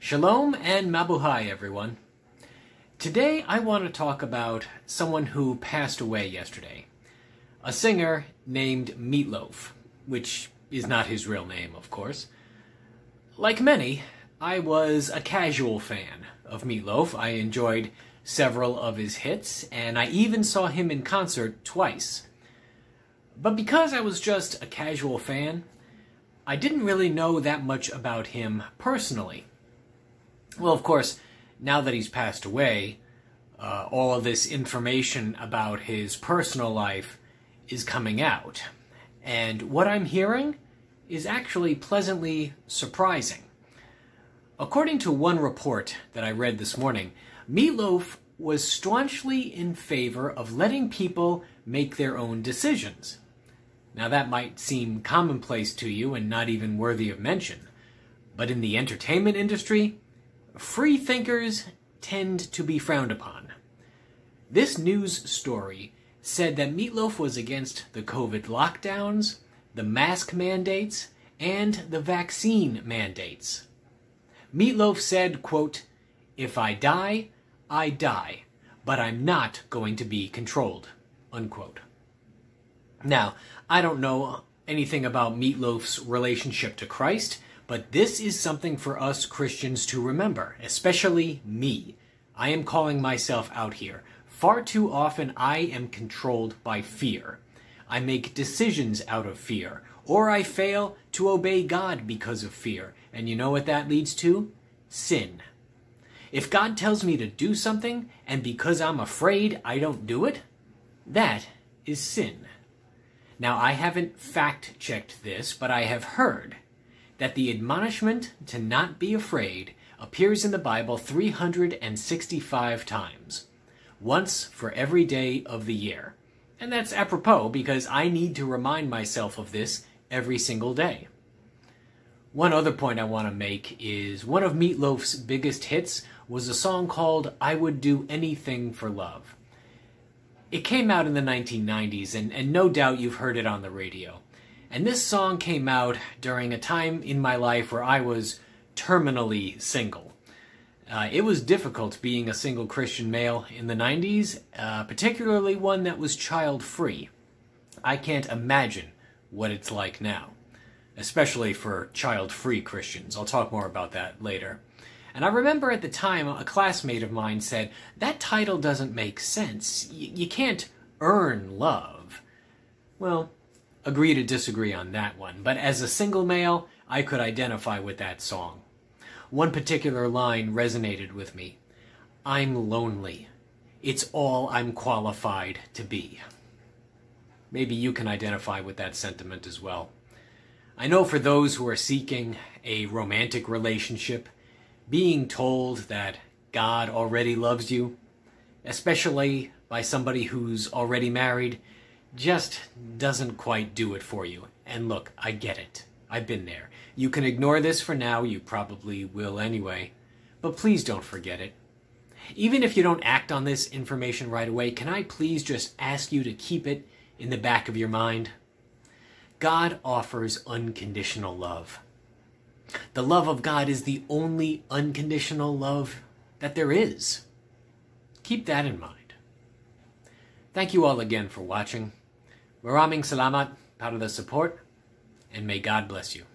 Shalom and Mabuhay, everyone. Today I want to talk about someone who passed away yesterday. A singer named Meatloaf, which is not his real name, of course. Like many, I was a casual fan of Meatloaf. I enjoyed several of his hits, and I even saw him in concert twice. But because I was just a casual fan, I didn't really know that much about him personally. Well, of course, now that he's passed away, uh, all of this information about his personal life is coming out. And what I'm hearing is actually pleasantly surprising. According to one report that I read this morning, Meatloaf was staunchly in favor of letting people make their own decisions. Now, that might seem commonplace to you and not even worthy of mention, but in the entertainment industry, free thinkers tend to be frowned upon. This news story said that Meatloaf was against the COVID lockdowns, the mask mandates, and the vaccine mandates. Meatloaf said, quote, If I die, I die, but I'm not going to be controlled, unquote. Now, I don't know anything about Meatloaf's relationship to Christ, but this is something for us Christians to remember, especially me. I am calling myself out here. Far too often I am controlled by fear. I make decisions out of fear, or I fail to obey God because of fear. And you know what that leads to? Sin. If God tells me to do something, and because I'm afraid I don't do it, that is sin. Now, I haven't fact checked this, but I have heard that the admonishment to not be afraid appears in the Bible 365 times, once for every day of the year. And that's apropos because I need to remind myself of this every single day. One other point I want to make is one of Meatloaf's biggest hits was a song called I Would Do Anything for Love. It came out in the 1990s, and, and no doubt you've heard it on the radio. And this song came out during a time in my life where I was terminally single. Uh, it was difficult being a single Christian male in the 90s, uh, particularly one that was child free. I can't imagine what it's like now, especially for child free Christians. I'll talk more about that later. And I remember at the time a classmate of mine said, That title doesn't make sense. Y- you can't earn love. Well, agree to disagree on that one, but as a single male, I could identify with that song. One particular line resonated with me I'm lonely. It's all I'm qualified to be. Maybe you can identify with that sentiment as well. I know for those who are seeking a romantic relationship, being told that God already loves you, especially by somebody who's already married, just doesn't quite do it for you. And look, I get it. I've been there. You can ignore this for now, you probably will anyway, but please don't forget it. Even if you don't act on this information right away, can I please just ask you to keep it in the back of your mind? God offers unconditional love. The love of God is the only unconditional love that there is. Keep that in mind. Thank you all again for watching. Maraming salamat para the support, and may God bless you.